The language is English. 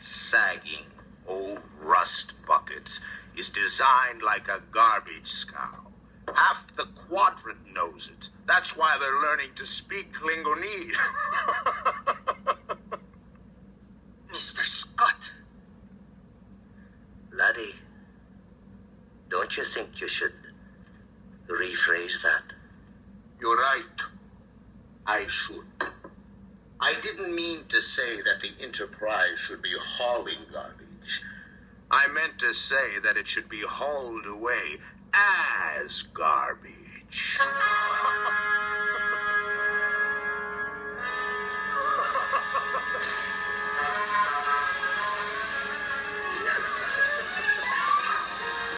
sagging old rust buckets is designed like a garbage scow. Half the quadrant knows it. That's why they're learning to speak Klingonese. Mr. Scott. Laddie, don't you think you should rephrase that? You're right. I should. I didn't mean to say that the Enterprise should be hauling garbage. I meant to say that it should be hauled away as garbage.